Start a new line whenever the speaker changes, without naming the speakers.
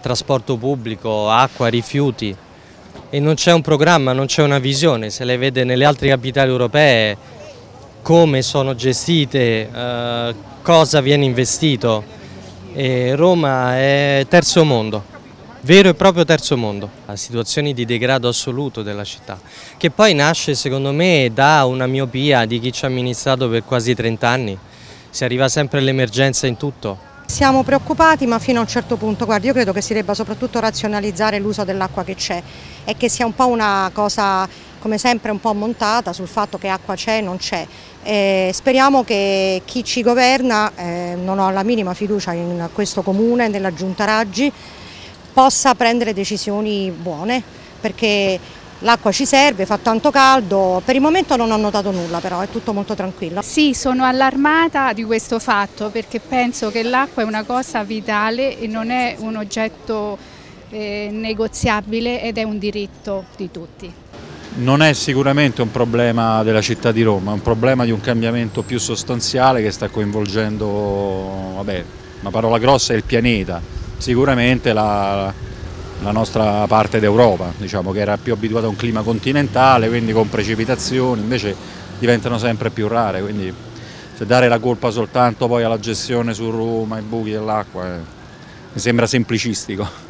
trasporto pubblico, acqua, rifiuti. E non c'è un programma, non c'è una visione, se le vede nelle altre capitali europee come sono gestite, eh, cosa viene investito. E Roma è terzo mondo, vero e proprio terzo mondo, a situazioni di degrado assoluto della città, che poi nasce secondo me da una miopia di chi ci ha amministrato per quasi 30 anni, si arriva sempre all'emergenza in tutto.
Siamo preoccupati ma fino a un certo punto, guarda io credo che si debba soprattutto razionalizzare l'uso dell'acqua che c'è e che sia un po' una cosa come sempre un po' montata sul fatto che acqua c'è e non c'è. speriamo che chi ci governa, eh, non ho la minima fiducia in questo comune, nella giunta Raggi, possa prendere decisioni buone perché L'acqua ci serve, fa tanto caldo, per il momento non ho notato nulla però, è tutto molto tranquillo.
Sì, sono allarmata di questo fatto perché penso che l'acqua è una cosa vitale e non è un oggetto eh, negoziabile ed è un diritto di tutti.
Non è sicuramente un problema della città di Roma, è un problema di un cambiamento più sostanziale che sta coinvolgendo, vabbè, una parola grossa è il pianeta, sicuramente la, la nostra parte d'Europa, diciamo, che era più abituata a un clima continentale, quindi con precipitazioni, invece diventano sempre più rare, quindi se dare la colpa soltanto poi alla gestione su Roma, ai buchi dell'acqua, eh, mi sembra semplicistico.